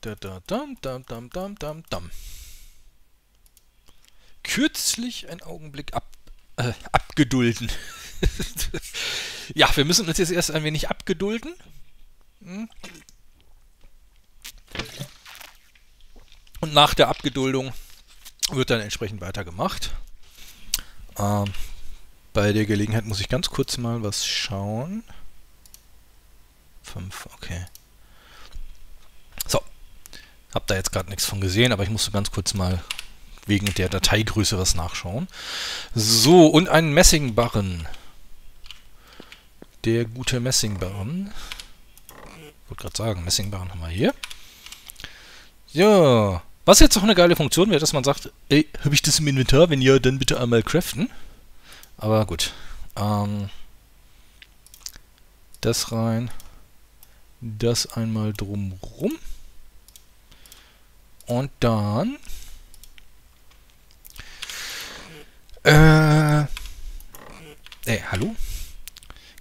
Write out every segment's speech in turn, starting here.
Da, da, dam, dam, dam, dam, dam, dam. Kürzlich ein Augenblick ab, äh, abgedulden. ja, wir müssen uns jetzt erst ein wenig abgedulden. Hm. Und nach der Abgeduldung wird dann entsprechend weitergemacht. Ähm, bei der Gelegenheit muss ich ganz kurz mal was schauen. 5, okay. Hab da jetzt gerade nichts von gesehen, aber ich musste ganz kurz mal wegen der Dateigröße was nachschauen. So, und ein Messingbarren. Der gute Messingbarren. Ich wollte gerade sagen, Messingbarren haben wir hier. Ja, was jetzt auch eine geile Funktion wäre, dass man sagt, ey, habe ich das im Inventar? Wenn ja, dann bitte einmal craften. Aber gut. Ähm, das rein. Das einmal drumrum. Und dann... Äh... Ey, hallo?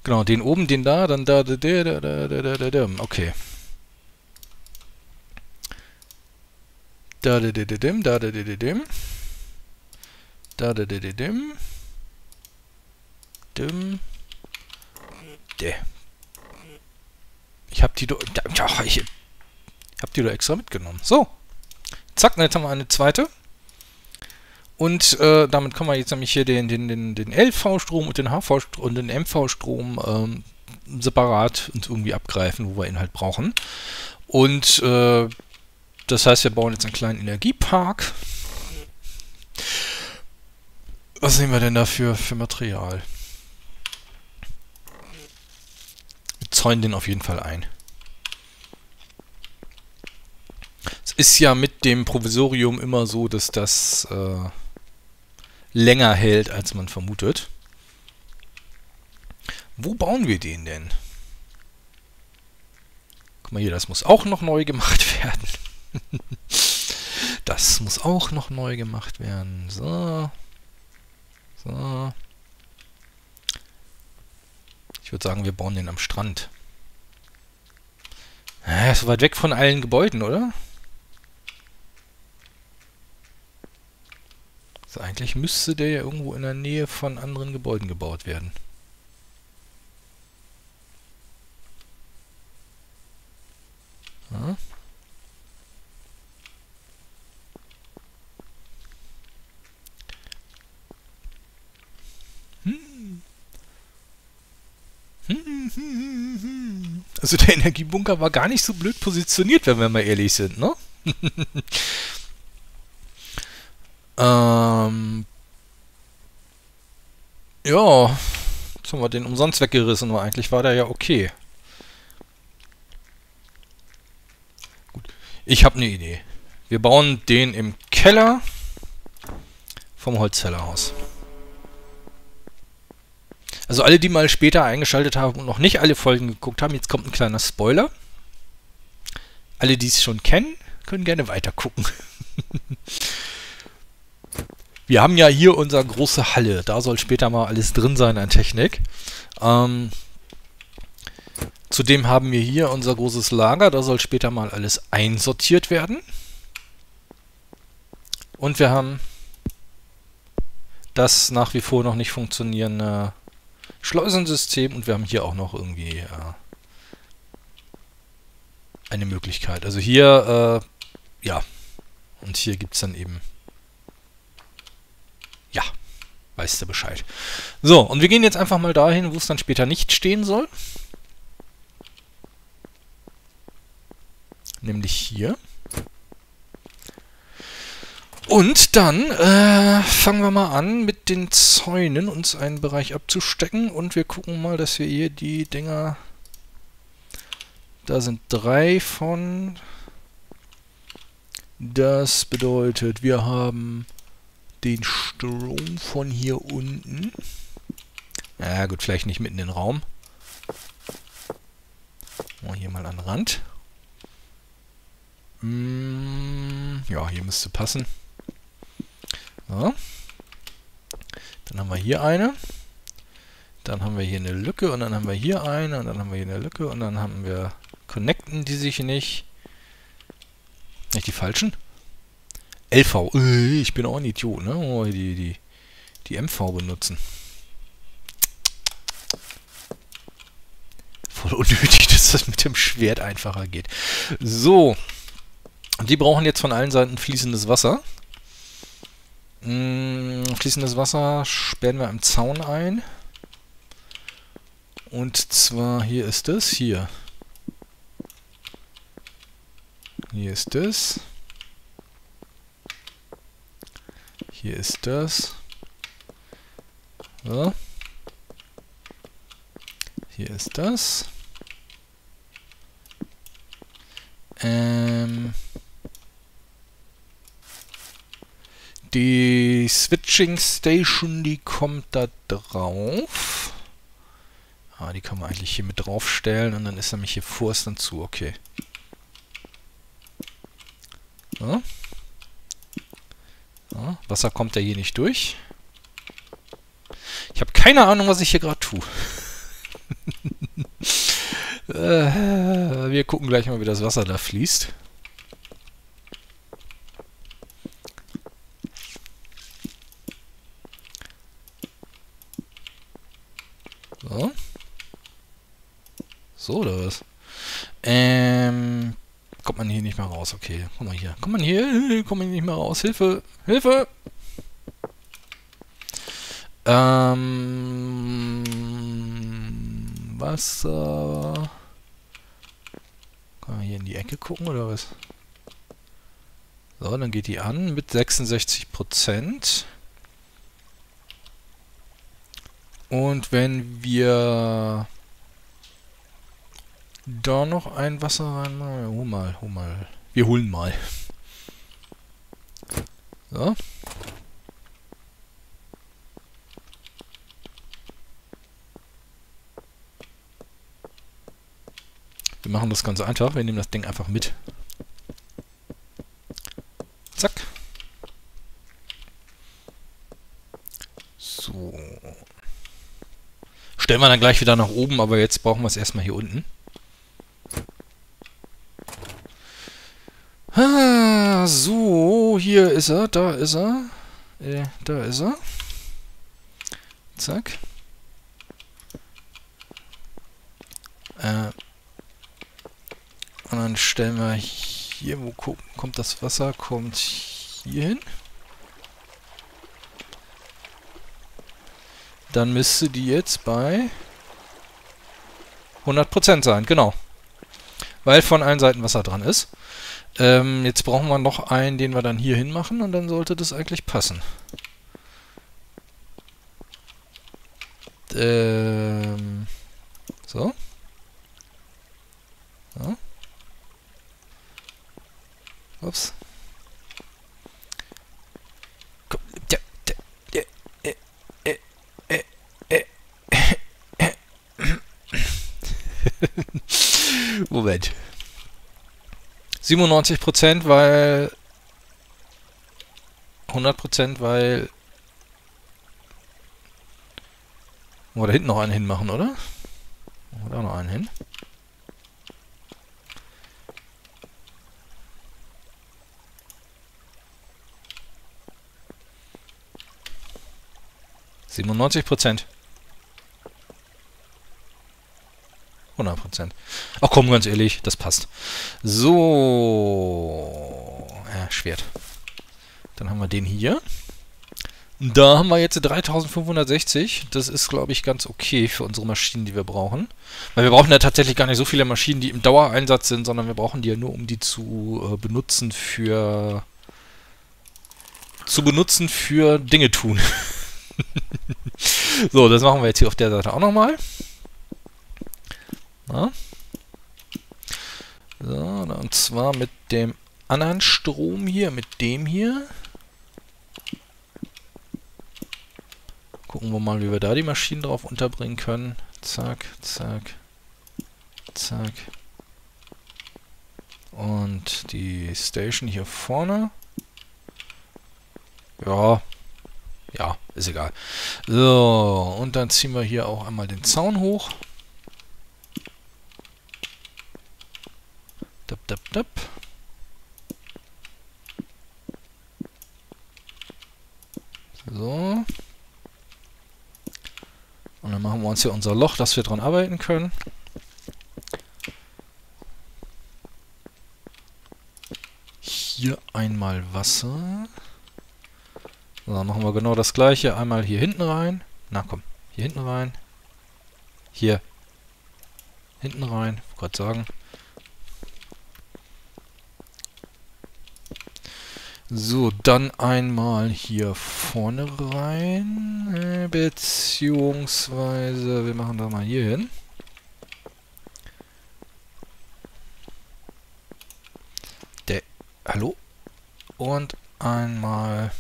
Genau, den oben, den da, dann da, da, da, da, da, da, da, da, okay. Da da da da dim, da da da da dim. Da da da da dim. Dim. De. Ich hab die doch. Ich hab die doch extra mitgenommen. So. Zack, jetzt haben wir eine zweite. Und äh, damit können wir jetzt nämlich hier den, den, den, den LV-Strom und den HV-Strom und den MV-Strom ähm, separat uns irgendwie abgreifen, wo wir ihn halt brauchen. Und äh, das heißt, wir bauen jetzt einen kleinen Energiepark. Was nehmen wir denn dafür für Material? Wir zäunen den auf jeden Fall ein. Es ist ja mit dem Provisorium immer so, dass das äh, länger hält, als man vermutet. Wo bauen wir den denn? Guck mal hier, das muss auch noch neu gemacht werden. das muss auch noch neu gemacht werden. So. So. Ich würde sagen, wir bauen den am Strand. Äh, so weit weg von allen Gebäuden, oder? Also eigentlich müsste der ja irgendwo in der Nähe von anderen Gebäuden gebaut werden. Ja. Also der Energiebunker war gar nicht so blöd positioniert, wenn wir mal ehrlich sind, ne? ähm ja, jetzt haben wir den umsonst weggerissen, aber eigentlich war der ja okay. Gut, ich habe eine Idee. Wir bauen den im Keller vom Holzfällerhaus. Also alle, die mal später eingeschaltet haben und noch nicht alle Folgen geguckt haben, jetzt kommt ein kleiner Spoiler. Alle, die es schon kennen, können gerne weiter gucken. Wir haben ja hier unsere große Halle. Da soll später mal alles drin sein an Technik. Ähm, zudem haben wir hier unser großes Lager. Da soll später mal alles einsortiert werden. Und wir haben das nach wie vor noch nicht funktionierende Schleusensystem und wir haben hier auch noch irgendwie äh, eine Möglichkeit. Also hier, äh, ja, und hier gibt es dann eben, ja, weißt du Bescheid. So, und wir gehen jetzt einfach mal dahin, wo es dann später nicht stehen soll. Nämlich hier. Und dann äh, fangen wir mal an, mit den Zäunen uns einen Bereich abzustecken. Und wir gucken mal, dass wir hier die Dinger... Da sind drei von... Das bedeutet, wir haben den Strom von hier unten. Ja gut, vielleicht nicht mitten in den Raum. Mal hier mal an den Rand. Mm, ja, hier müsste passen. So. Dann haben wir hier eine. Dann haben wir hier eine Lücke und dann haben wir hier eine und dann haben wir hier eine Lücke und dann haben wir connecten die sich nicht. Nicht die falschen? LV. Äh, ich bin auch ein Idiot, ne? Oh, die, die, die MV benutzen. Voll unnötig, dass das mit dem Schwert einfacher geht. So. Die brauchen jetzt von allen Seiten fließendes Wasser. Hm, fließendes Wasser sperren wir im Zaun ein. Und zwar hier ist es, hier. Hier ist es. Hier ist das. So. Hier ist das. Ähm... Die Switching Station, die kommt da drauf. Ah, die kann man eigentlich hier mit draufstellen und dann ist nämlich hier Forst dann zu. Okay. So. So. Wasser kommt ja hier nicht durch. Ich habe keine Ahnung, was ich hier gerade tue. äh, wir gucken gleich mal, wie das Wasser da fließt. So. So, oder was? Ähm, kommt man hier nicht mehr raus. Okay, guck mal hier. Kommt man hier, kommt man nicht mehr raus. Hilfe, Hilfe! Ähm, Wasser. Kann man hier in die Ecke gucken, oder was? So, dann geht die an mit 66%. Und wenn wir da noch ein Wasser reinmachen, hol mal, hol mal. Wir holen mal. So. Wir machen das ganz einfach. Wir nehmen das Ding einfach mit. Zack. So. Stellen wir dann gleich wieder nach oben, aber jetzt brauchen wir es erstmal hier unten. Ah, so, hier ist er, da ist er. Äh, da ist er. Zack. Äh, und dann stellen wir hier, wo kommt das Wasser? Kommt hier hin. Dann müsste die jetzt bei 100% sein, genau. Weil von allen Seiten Wasser dran ist. Ähm, jetzt brauchen wir noch einen, den wir dann hier hin machen und dann sollte das eigentlich passen. Ähm, so. so. Ups. Moment. 97%, weil 100%, weil Wollen wir da hinten noch einen hinmachen, oder? Machen wir da noch einen hin. 97 Prozent. 100 Prozent. Ach komm, ganz ehrlich, das passt. So. Ja, Schwert. Dann haben wir den hier. Da haben wir jetzt 3560. Das ist, glaube ich, ganz okay für unsere Maschinen, die wir brauchen. Weil wir brauchen ja tatsächlich gar nicht so viele Maschinen, die im Dauereinsatz sind, sondern wir brauchen die ja nur, um die zu äh, benutzen für... zu benutzen für Dinge tun. so, das machen wir jetzt hier auf der Seite auch nochmal. So, und zwar mit dem anderen Strom hier, mit dem hier. Gucken wir mal, wie wir da die Maschinen drauf unterbringen können. Zack, zack, zack. Und die Station hier vorne. Ja, ja, ist egal. So, und dann ziehen wir hier auch einmal den Zaun hoch. Dab, dab, dab. So. Und dann machen wir uns hier unser Loch, dass wir dran arbeiten können. Hier einmal Wasser. So, dann machen wir genau das gleiche. Einmal hier hinten rein. Na komm, hier hinten rein. Hier. Hinten rein, Ich wollte gerade sagen. So, dann einmal hier vorne rein. Äh, beziehungsweise, wir machen da mal hier hin. Der, hallo? Und einmal...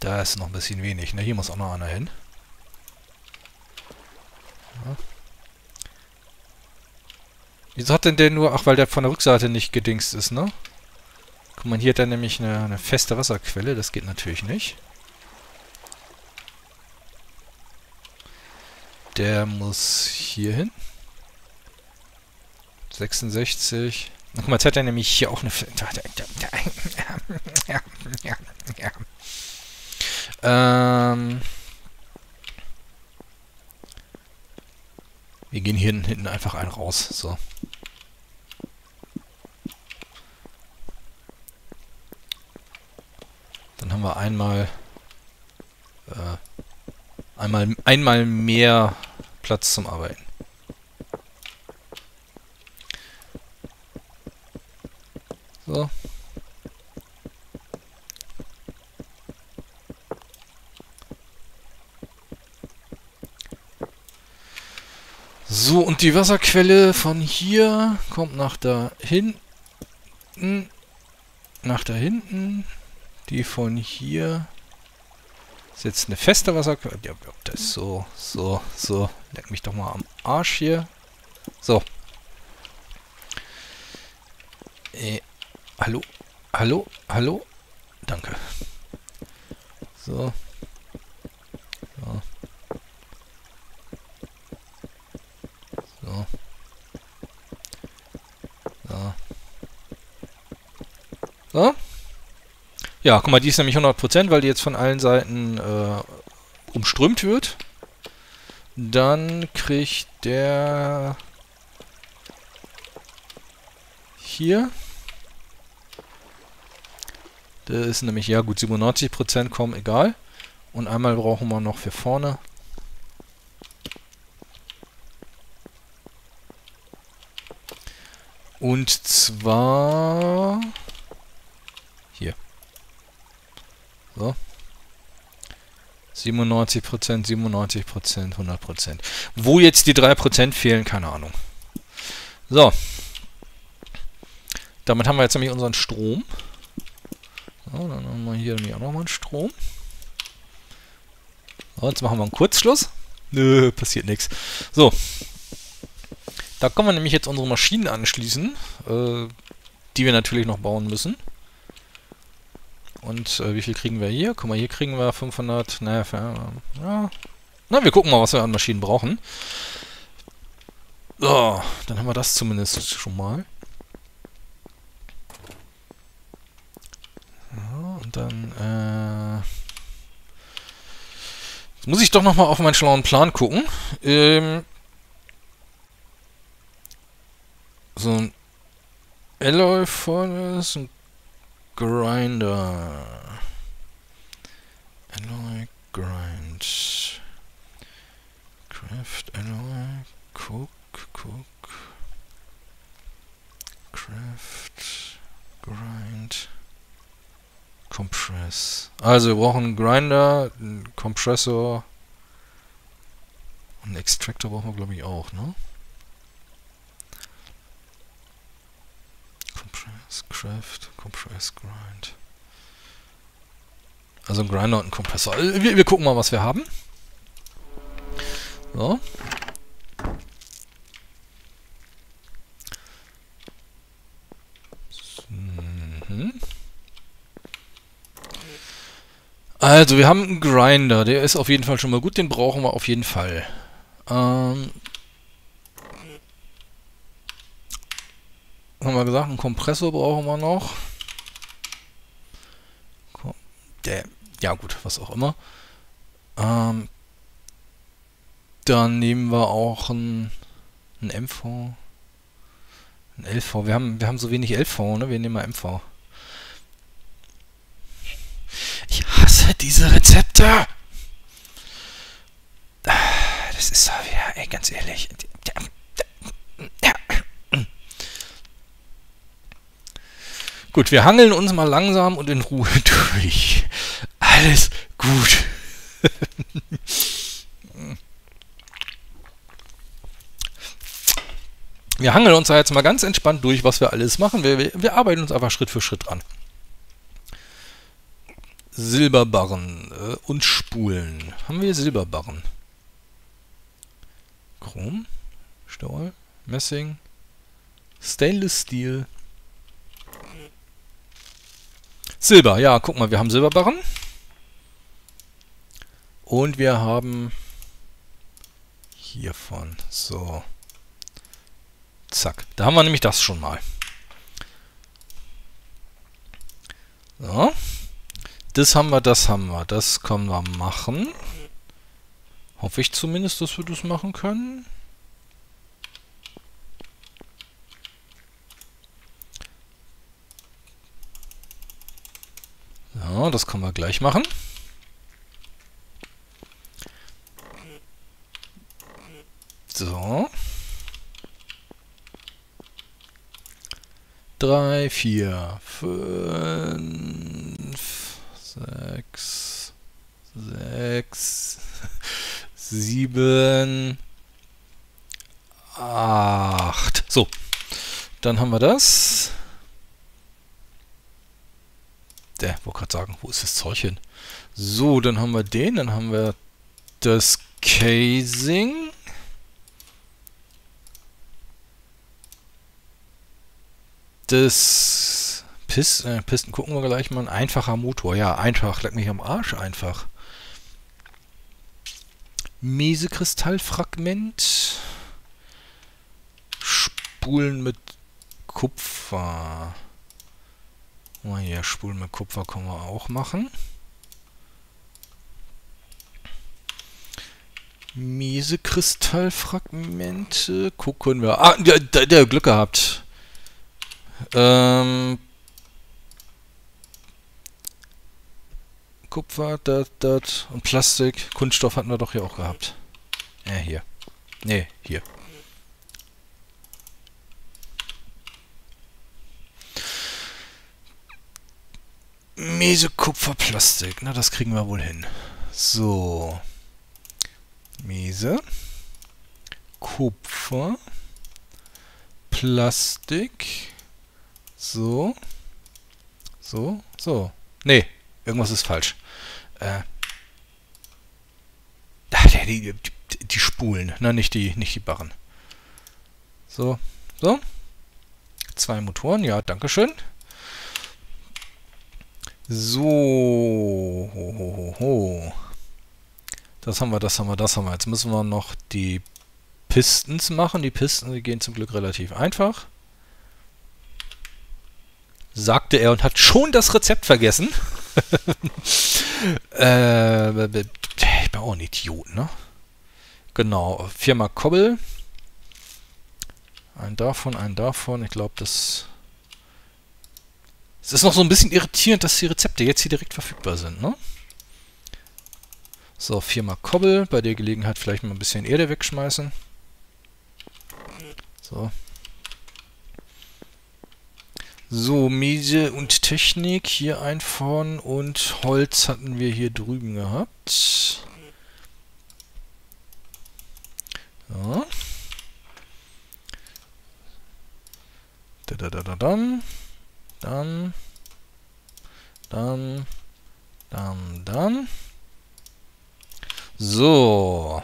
Da ist noch ein bisschen wenig, ne? Hier muss auch noch einer hin. Ja. Wieso hat denn der nur... Ach, weil der von der Rückseite nicht gedingst ist, ne? Guck mal, hier hat er nämlich eine, eine feste Wasserquelle. Das geht natürlich nicht. Der muss hier hin. 66. Na, guck mal, jetzt hat er nämlich hier auch eine... ähm... Wir gehen hier hinten einfach einen raus. So. Dann haben wir einmal äh, einmal einmal mehr Platz zum Arbeiten. So. So, und die Wasserquelle von hier kommt nach da hinten. Nach da hinten. Die von hier ist jetzt eine feste Wasserquelle. Ja, das ist so, so, so. Leck mich doch mal am Arsch hier. So. Äh, hallo? Hallo? Hallo? Danke. So. So. Ja, guck mal, die ist nämlich 100%, weil die jetzt von allen Seiten äh, umströmt wird. Dann kriegt der hier. Das ist nämlich, ja gut, 97% kommen, egal. Und einmal brauchen wir noch für vorne. Und zwar... So. 97%, 97%, 100%. Wo jetzt die 3% fehlen, keine Ahnung. So. Damit haben wir jetzt nämlich unseren Strom. So, dann haben wir hier nämlich auch nochmal einen Strom. So, jetzt machen wir einen Kurzschluss. Nö, passiert nichts. So. Da können wir nämlich jetzt unsere Maschinen anschließen, äh, die wir natürlich noch bauen müssen. Und äh, wie viel kriegen wir hier? Guck mal, hier kriegen wir 500, naja, ja. Na, wir gucken mal, was wir an Maschinen brauchen. So, dann haben wir das zumindest schon mal. Und dann, äh... Jetzt muss ich doch nochmal auf meinen schlauen Plan gucken. Ähm... So ein Alloy Furnace, ein Grinder. Alloy Grind. Craft Alloy. Cook, Cook. Craft. Grind. Compress. Also wir brauchen einen Grinder, einen Kompressor. Und einen Extractor brauchen wir glaube ich auch, ne? Compress, Craft, Compress, Grind. Also ein Grinder und ein Kompressor. Äh, wir, wir gucken mal, was wir haben. So. Mhm. Also, wir haben einen Grinder. Der ist auf jeden Fall schon mal gut. Den brauchen wir auf jeden Fall. Ähm, haben wir gesagt, einen Kompressor brauchen wir noch. Der, ja gut, was auch immer. Ähm, dann nehmen wir auch ein, ein MV. Ein LV. Wir haben, wir haben so wenig LV, ne? Wir nehmen mal MV. Ich hasse diese Rezepte. Das ist doch wieder, ey, ganz ehrlich. Gut, wir hangeln uns mal langsam und in Ruhe durch. Alles gut. wir hangeln uns da jetzt mal ganz entspannt durch, was wir alles machen. Wir, wir, wir arbeiten uns einfach Schritt für Schritt an. Silberbarren äh, und Spulen. Haben wir Silberbarren? Chrom, Stahl, Messing, Stainless Steel, Silber. Ja, guck mal, wir haben Silberbarren. Und wir haben hiervon. So. Zack. Da haben wir nämlich das schon mal. So. Das haben wir, das haben wir. Das können wir machen. Hoffe ich zumindest, dass wir das machen können. So, das können wir gleich machen. So. Drei, vier, fünf, sechs, sechs, sieben, acht. So, dann haben wir das. Der, wollte gerade sagen, wo ist das Zeug hin? So, dann haben wir den, dann haben wir das Casing. Das Pisten, äh, Pisten gucken wir gleich mal. Ein einfacher Motor. Ja, einfach. Leck mich am Arsch einfach. Mesekristallfragment. Spulen mit Kupfer. Oh, hier, Spulen mit Kupfer können wir auch machen. Miese Kristallfragmente. Gucken wir. Ah, der, der, Glück gehabt. Ähm, Kupfer, das, das und Plastik. Kunststoff hatten wir doch hier auch gehabt. Ja, hier. Ne, hier. Mese Kupferplastik. Na, das kriegen wir wohl hin. So. Mese. Kupfer. Plastik. So. So. So. Nee, irgendwas ist falsch. Äh. Die, die, die Spulen, na nicht die, nicht die Barren. So, so. Zwei Motoren, ja, dankeschön. So. Das haben wir, das haben wir, das haben wir. Jetzt müssen wir noch die Pistons machen. Die Pisten die gehen zum Glück relativ einfach. Sagte er und hat schon das Rezept vergessen. äh, ich bin auch ein Idiot, ne? Genau, Firma Kobbel. Ein davon, ein davon. Ich glaube, das es ist noch so ein bisschen irritierend, dass die Rezepte jetzt hier direkt verfügbar sind, ne? So, Firma Kobbel. Bei der Gelegenheit vielleicht mal ein bisschen Erde wegschmeißen. So. So, Miese und Technik hier einfahren und Holz hatten wir hier drüben gehabt. So. Da da da da dann. Dann, dann, dann, dann. So.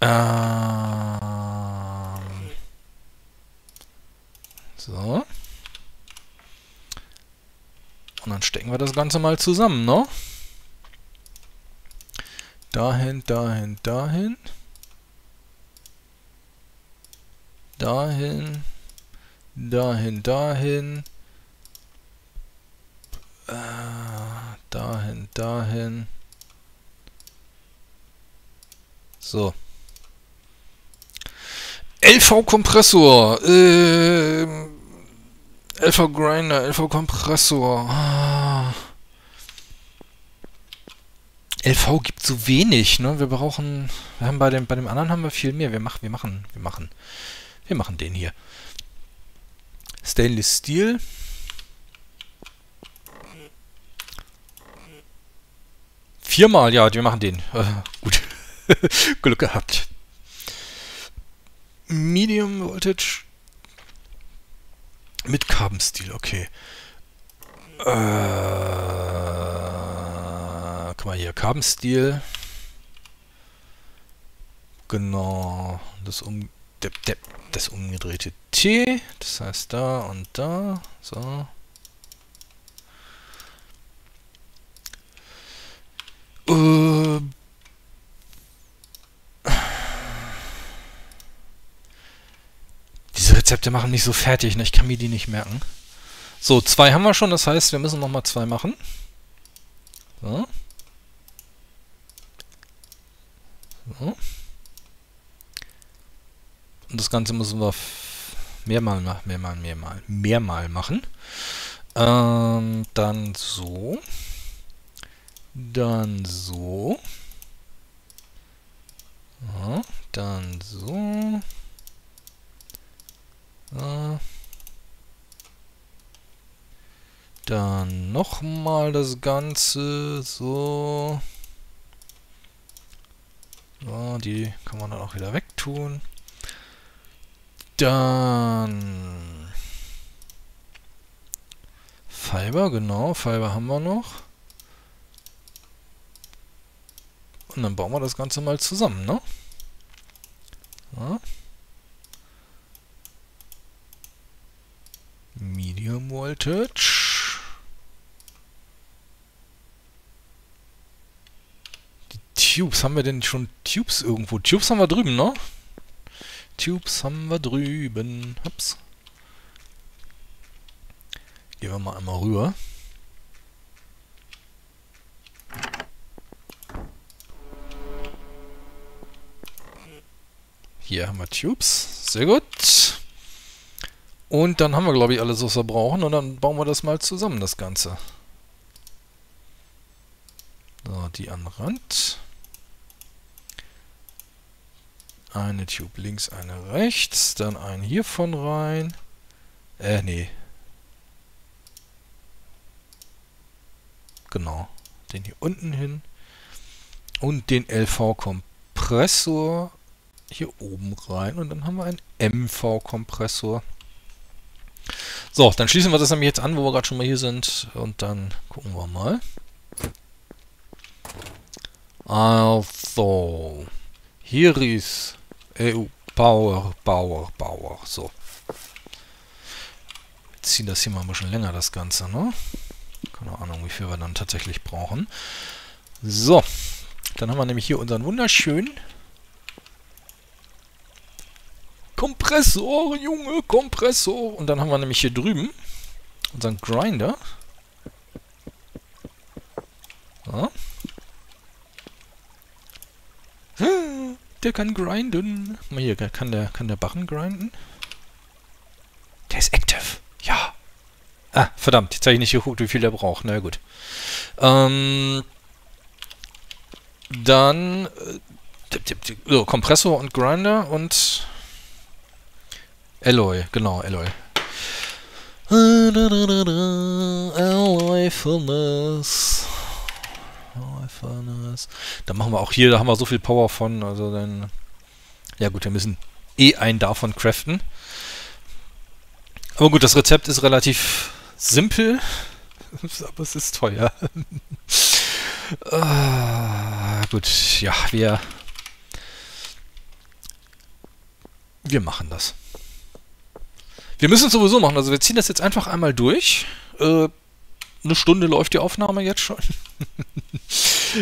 Ähm. So. Und dann stecken wir das Ganze mal zusammen, ne? Dahin, dahin, dahin. Dahin, dahin, dahin, Äh, dahin, dahin. So. LV-Kompressor. Äh, LV-Grinder, LV-Kompressor. Ah. LV gibt so wenig, ne? Wir brauchen, wir haben bei dem, bei dem anderen haben wir viel mehr. Wir machen, wir machen, wir machen, wir machen den hier. Stainless Steel. Viermal, ja, wir machen den. Äh, gut. Glück gehabt. Medium Voltage mit Carbon Steel, okay. Äh guck mal hier, Carbon-Stil. Genau, das, um, das umgedrehte T, das heißt da und da, so. Äh, diese Rezepte machen mich so fertig, ne? ich kann mir die nicht merken. So, zwei haben wir schon, das heißt, wir müssen nochmal zwei machen. So. So. Und das Ganze müssen wir mehrmal, mehrmal, mehrmal, mehrmal machen. Ähm, dann so. Dann so. Ja, dann so. Ja. Dann nochmal das Ganze so. So, die kann man dann auch wieder wegtun. Dann Fiber, genau, Fiber haben wir noch. Und dann bauen wir das Ganze mal zusammen, ne? So. Medium Voltage. Tubes. Haben wir denn schon Tubes irgendwo? Tubes haben wir drüben, ne? Tubes haben wir drüben. Ups. Gehen wir mal einmal rüber. Hier haben wir Tubes. Sehr gut. Und dann haben wir, glaube ich, alles, was wir brauchen. Und dann bauen wir das mal zusammen, das Ganze. So, die an Rand. Eine Tube links, eine rechts. Dann einen hiervon rein. Äh, nee. Genau. Den hier unten hin. Und den LV-Kompressor hier oben rein. Und dann haben wir einen MV-Kompressor. So, dann schließen wir das nämlich jetzt an, wo wir gerade schon mal hier sind. Und dann gucken wir mal. Also, hier ist EU Power, Power, Power. So. Wir ziehen das hier mal ein bisschen länger, das Ganze, ne? Keine Ahnung, wie viel wir dann tatsächlich brauchen. So. Dann haben wir nämlich hier unseren wunderschönen Kompressor, Junge, Kompressor. Und dann haben wir nämlich hier drüben unseren Grinder. So. Der kann grinden. Mal hier, kann der, kann der Barren grinden? Der ist active. Ja. Ah, verdammt. Jetzt habe ich nicht geguckt, wie viel der braucht. Na gut. Ähm, dann äh, so, Kompressor und Grinder und Alloy. Genau, Alloy. Alloy Furnace. Furnace. Dann machen wir auch hier, da haben wir so viel Power von, also dann... Ja gut, wir müssen eh einen davon craften. Aber gut, das Rezept ist relativ simpel, aber es ist teuer. ah, gut, ja, wir... Wir machen das. Wir müssen es sowieso machen, also wir ziehen das jetzt einfach einmal durch. Äh, eine Stunde läuft die Aufnahme jetzt schon.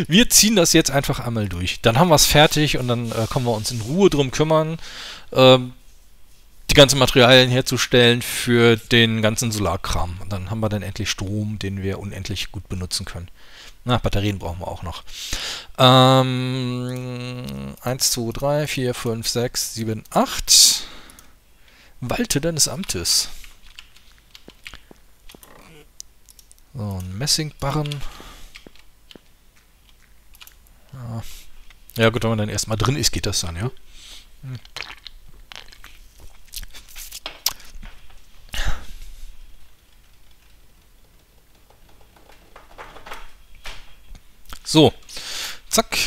wir ziehen das jetzt einfach einmal durch. Dann haben wir es fertig und dann äh, können wir uns in Ruhe drum kümmern. Ähm, die ganzen Materialien herzustellen für den ganzen Solarkram. Und dann haben wir dann endlich Strom, den wir unendlich gut benutzen können. Na, Batterien brauchen wir auch noch. Ähm, 1, 2, 3, 4, 5, 6, 7, 8. Walte deines Amtes. So, ein Messingbarren. Ja. ja gut, wenn man dann erstmal drin ist, geht das dann, ja. So, zack.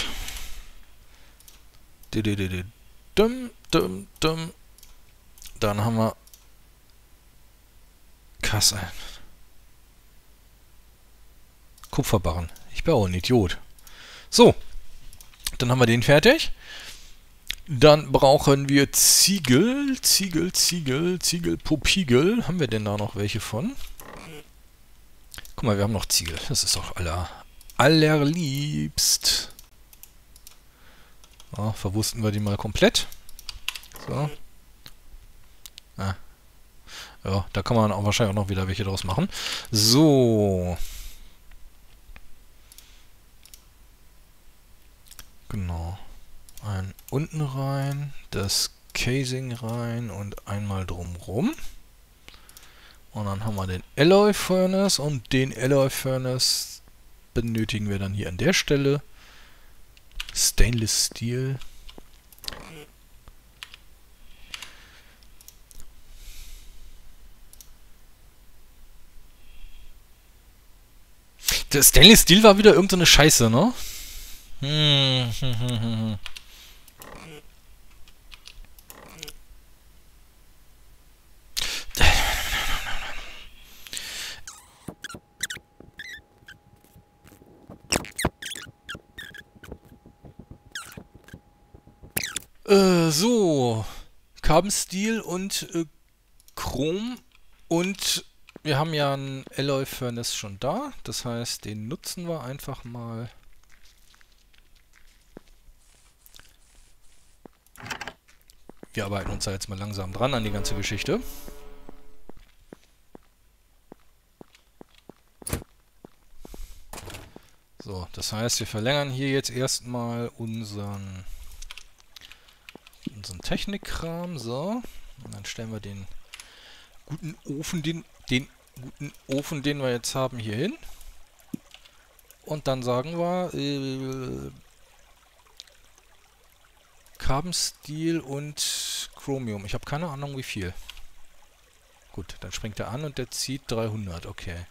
Dum, dum, dum. Dann haben wir Kasse. Kupferbarren. Ich bin auch ein Idiot. So, dann haben wir den fertig. Dann brauchen wir Ziegel, Ziegel, Ziegel, Ziegel, Popigel. Haben wir denn da noch welche von? Guck mal, wir haben noch Ziegel. Das ist doch aller, allerliebst. So, verwussten wir die mal komplett. So. Ah. Ja, da kann man auch wahrscheinlich auch noch wieder welche draus machen. So. Genau. Ein unten rein, das Casing rein und einmal drumrum. Und dann haben wir den Alloy Furnace und den Alloy Furnace benötigen wir dann hier an der Stelle. Stainless Steel. Der Stainless Steel war wieder irgendeine so Scheiße, ne? Hm. Äh, so. Carbon-Steel und äh, Chrom. Und wir haben ja ein Alloy Furnace schon da. Das heißt, den nutzen wir einfach mal. Wir arbeiten uns da jetzt mal langsam dran an die ganze Geschichte. So, das heißt, wir verlängern hier jetzt erstmal unseren unseren Technikkram. So. Und dann stellen wir den guten Ofen, den, den guten Ofen, den wir jetzt haben, hier hin. Und dann sagen wir äh, Carbon Steel und Chromium. Ich habe keine Ahnung wie viel. Gut, dann springt er an und der zieht 300. Okay.